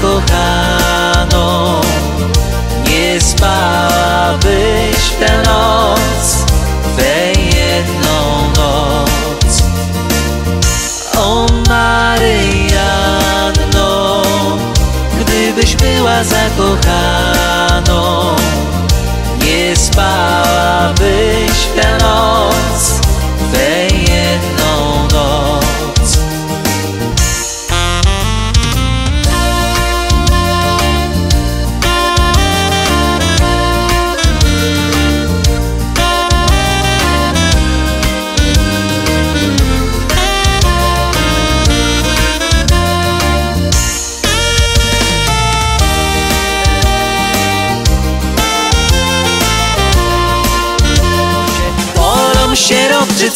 była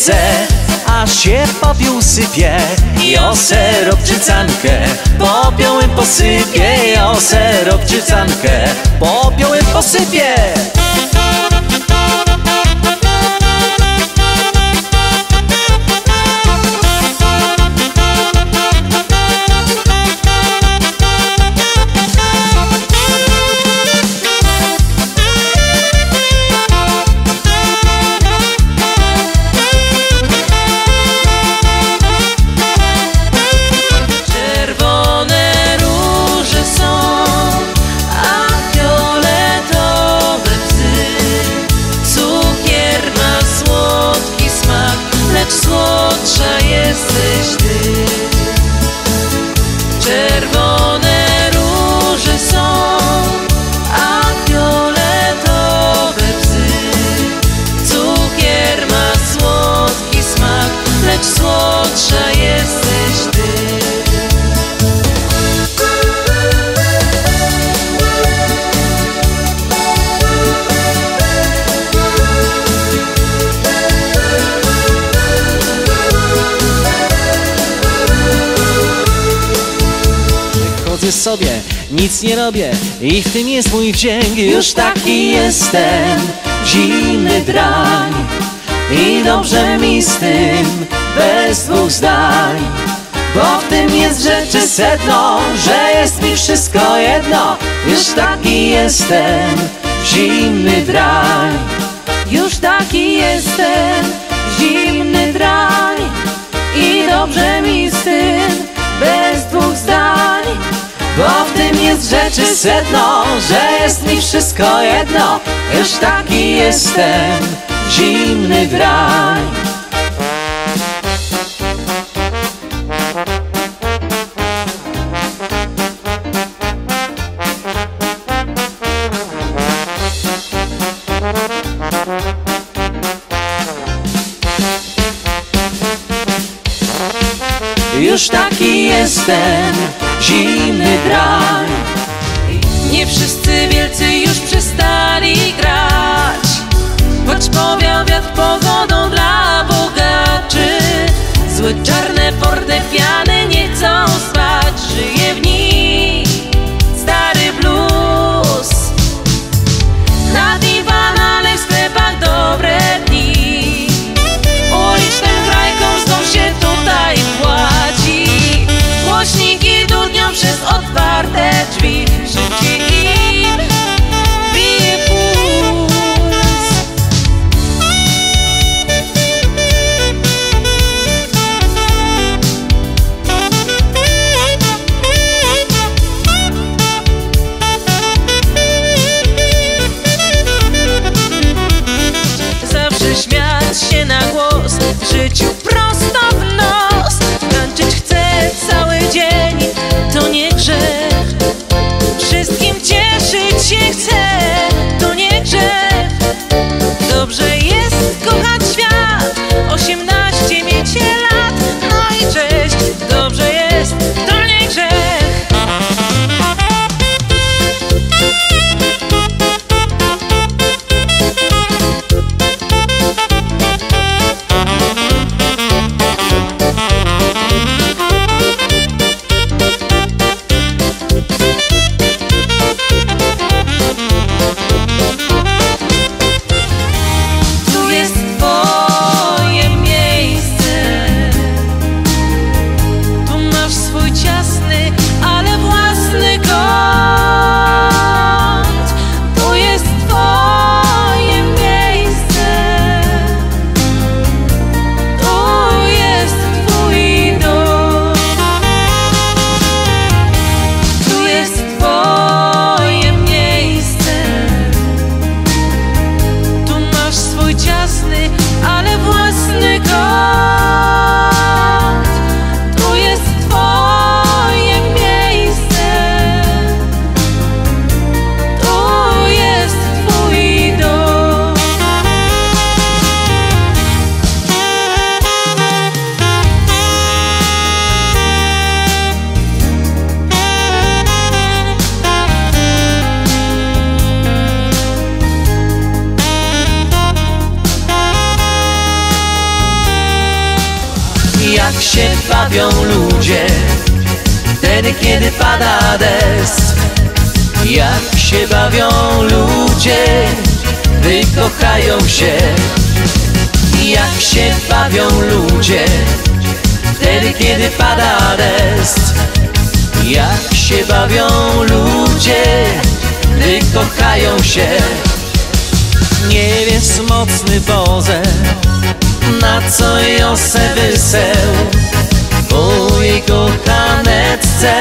sierobczyce, a się popiół sypie. I o serobczycankę popiołem posypie. I o serobczycankę popiołem posypie Chodzę sobie, nic nie robię i w tym jest mój wdzięk. Już taki jestem, zimny drań i dobrze mi z tym, bez dwóch zdań. Bo w tym jest rzeczy sedno, że jest mi wszystko jedno. Już taki jestem, zimny drań. Już taki jestem, zimny drań rzeczy sedno, że jest mi wszystko jedno. Już taki jestem, zimny drań. Już taki jestem, zimny drań wszyscy wielcy już przestali grać. Choć powiał wiatr pogodą dla bogaczy Złe czarne fortepiany nie chcą spać. Żyje w nich bawią ludzie. Wtedy kiedy pada deszcz Jak się bawią ludzie Gdy kochają się. Jak się bawią ludzie Wtedy kiedy pada deszcz Jak się bawią ludzie Gdy kochają się. Nie jest mocny Boże Na co Jose wyseł Bo jej kochaneczce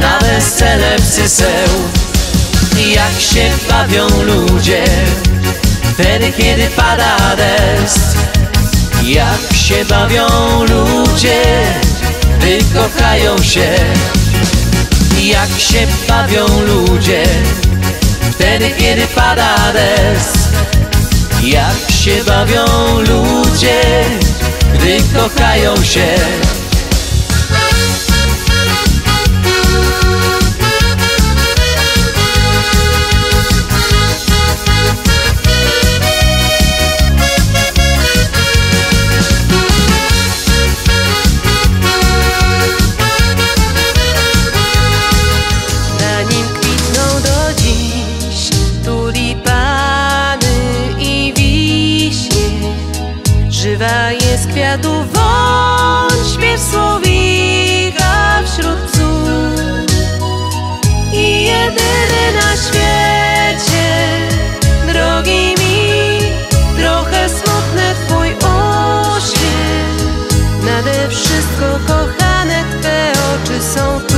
Na wesele psyseł Jak się bawią ludzie Wtedy kiedy pada deszcz. Jak się bawią ludzie Gdy kochają się. Jak się bawią ludzie Wtedy kiedy pada deszcz. Jak się bawią ludzie Gdy kochają się Żywa jest kwiatu woń, śpiew słowika wśród psów I jedyny na świecie, drogi mi, trochę smutny twój uśmiech. Nade wszystko kochane twe oczy są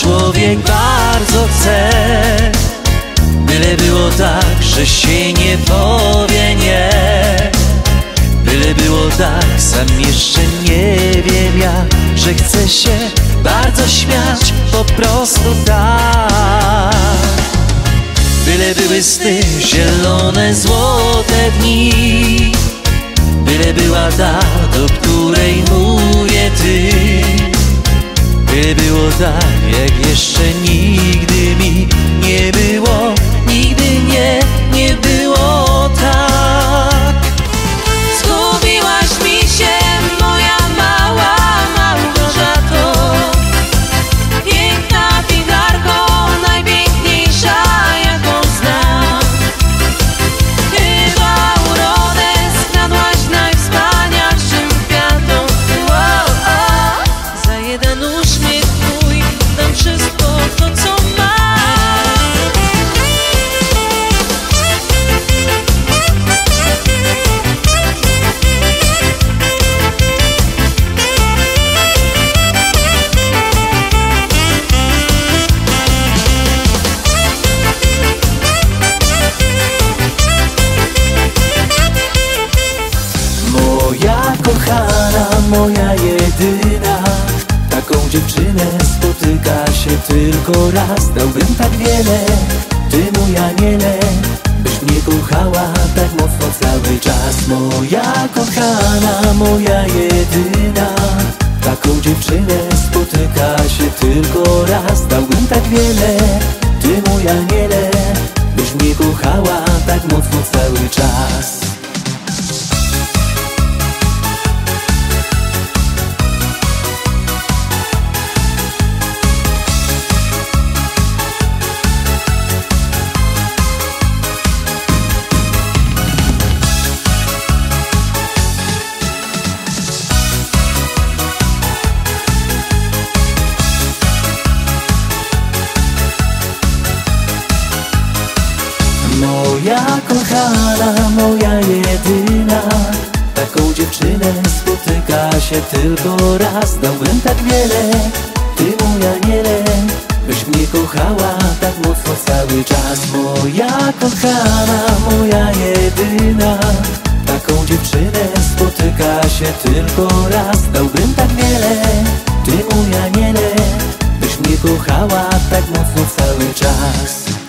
człowiek bardzo chce. Byle było tak, że się nie powie nie. Byle było tak, sam jeszcze nie wiem ja Że chcę się bardzo śmiać, po prostu tak. Byle były sny zielone, złote dni. Byle była ta, do której mówię ty. Byle było tak, tylko raz Dałbym tak wiele, ty mój aniele Byś mnie kochała tak mocno cały czas. Moja kochana, moja jedyna. Taką dziewczynę spotyka się tylko raz. Dałbym tak wiele, ty mój aniele Byś mnie kochała tak mocno cały czas Tylko raz dałbym tak wiele Ty mój aniele Byś mnie kochała tak mocno cały czas. Moja kochana, moja jedyna Taką dziewczynę spotyka się tylko raz. Dałbym tak wiele Ty mój aniele Byś mnie kochała tak mocno cały czas.